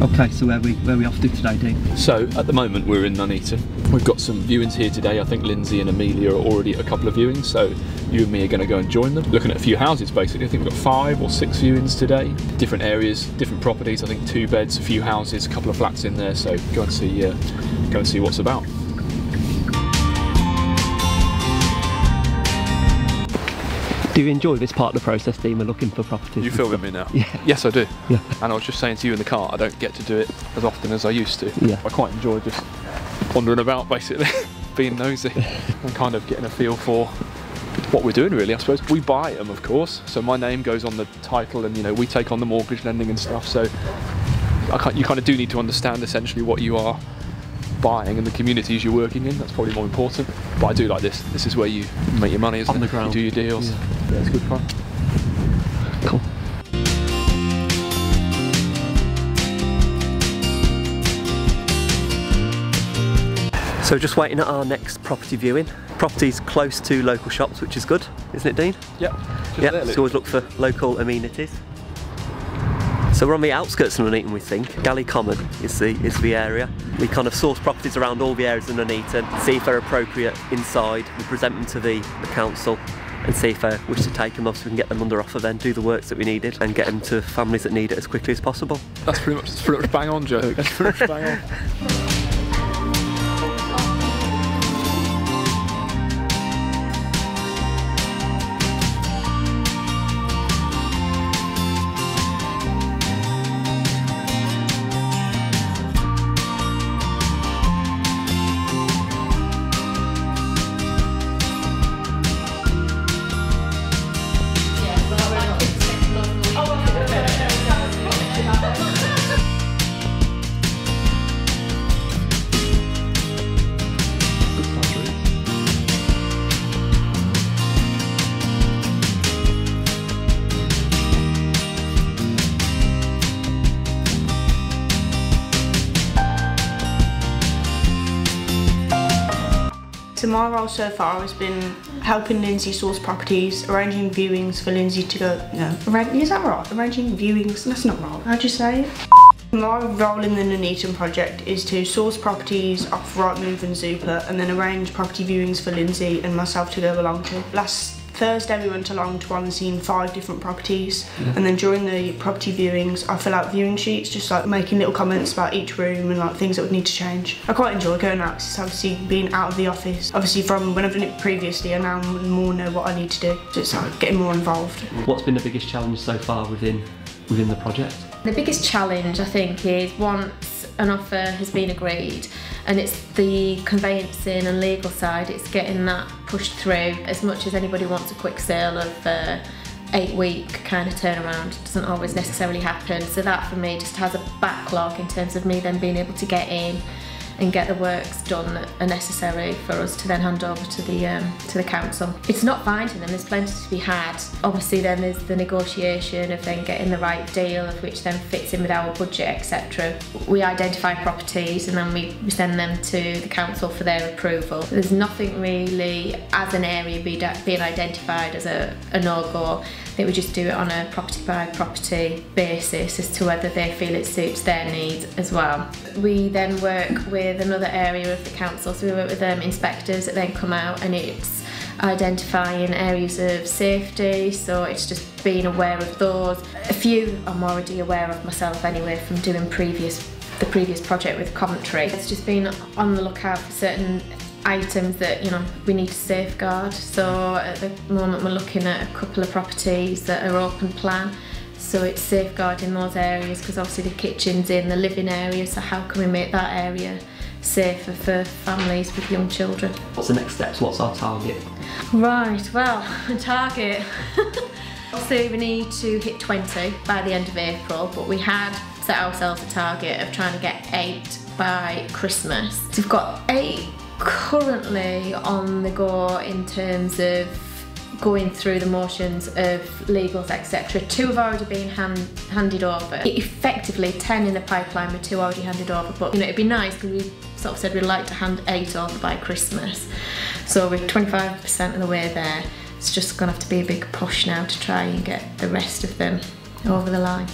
Okay, so where we where we off to today, Dean? So at the moment we're in Nuneaton. We've got some viewings here today. I think Lindsay and Amelia are already at a couple of viewings, so you and me are going to go and join them. Looking at a few houses basically. I think we've got five or six viewings today. Different areas, different properties. I think two beds, a few houses, a couple of flats in there. So go and see, uh, go and see what's about. Do you enjoy this part of the process, Dean? We're looking for properties. You filming me now? Yeah. Yes, I do. Yeah. And I was just saying to you in the car, I don't get to do it as often as I used to. Yeah. I quite enjoy just wandering about, basically, being nosy and kind of getting a feel for what we're doing, really. I suppose we buy them, of course. So my name goes on the title, and you know we take on the mortgage lending and stuff. So I can't, you kind of do need to understand essentially what you are buying and the communities you're working in. That's probably more important. But I do like this. This is where you make your money, isn't On it? the ground. You do your deals. Yeah. yeah it's good fun. Cool. So just waiting at our next property viewing. Property's close to local shops, which is good, isn't it, Dean? Yep. There, so always look for local amenities. So we're on the outskirts of Nuneaton, we think. Galley Common is the is the area. We kind of source properties around all the areas of Nuneaton, see if they're appropriate inside. We present them to the, the council and see if they wish to take them off so we can get them under offer then, do the works that we needed and get them to families that need it as quickly as possible. That's pretty much that's pretty much bang on, Joe. That's pretty much bang on. So my role so far has been helping Lindsay source properties, arranging viewings for Lindsay to go. No, is that right? Arranging viewings. That's not right. How'd you say it? My role in the Nuneaton project is to source properties off Rightmove and Zoopla, and then arrange property viewings for Lindsay and myself to go along to. Last Thursday we went along to one and seen five different properties, mm-hmm. and then during the property viewings I fill out viewing sheets, just like making little comments about each room and like things that would need to change. I quite enjoy going out 'cause it's obviously being out of the office. Obviously from when I've done it previously, I now more know what I need to do. So it's like getting more involved. What's been the biggest challenge so far within within the project? The biggest challenge, I think, is once an offer has been agreed and it's the conveyancing and legal side, it's getting that pushed through. As much as anybody wants a quick sale of uh, eight week kind of turnaround, doesn't always necessarily happen. So that for me just has a backlog in terms of me then being able to get in and get the works done that are necessary for us to then hand over to the um, to the council. It's not finding them. There's plenty to be had. Obviously, then there's the negotiation of then getting the right deal, of which then fits in with our budget, etc. We identify properties and then we send them to the council for their approval. There's nothing really as an area be- being identified as a, a no-go. I think we just do it on a property by property basis as to whether they feel it suits their needs as well. We then work with another area of the council, so we work with um, inspectors that then come out and it's identifying areas of safety, so it's just being aware of those. A few I'm already aware of myself anyway from doing previous the previous project with Coventry. It's just been on the lookout for certain items that you know we need to safeguard. So at the moment we're looking at a couple of properties that are open plan. So it's safeguarding those areas because obviously the kitchen's in the living area. So how can we make that area safer for families with young children? What's the next steps? What's our target? Right, well, target. so we need to hit 20 by the end of April, but we had set ourselves a target of trying to get eight by Christmas. So we've got eight currently on the go in terms of going through the motions of legals, etc. Two have already been hand, handed over. Effectively, 10 in the pipeline were two already handed over, but you know, it'd be nice because we sort of said we'd like to hand eight over by Christmas. So we're 25% of the way there. It's just gonna have to be a big push now to try and get the rest of them over the line.